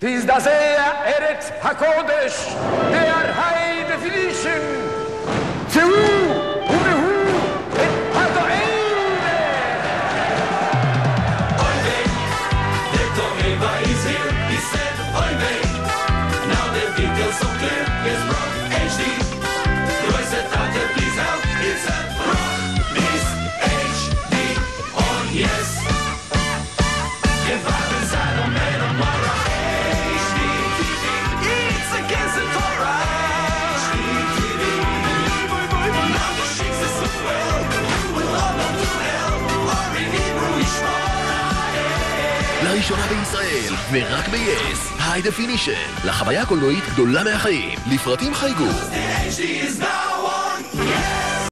Tizdazea Eretz HaKodesh, der Heide Filischen, Zeu, Urehu, et Padoeine. Oimei, the Torah is here, he said, Oimei. Now the details so clear, it's wrong, HD. Royce it's oh yes. לראשונה בישראל, ורק ב-yes, היי דפינישן, לחוויה קולנועית גדולה מהחיים, לפרטים חייגו.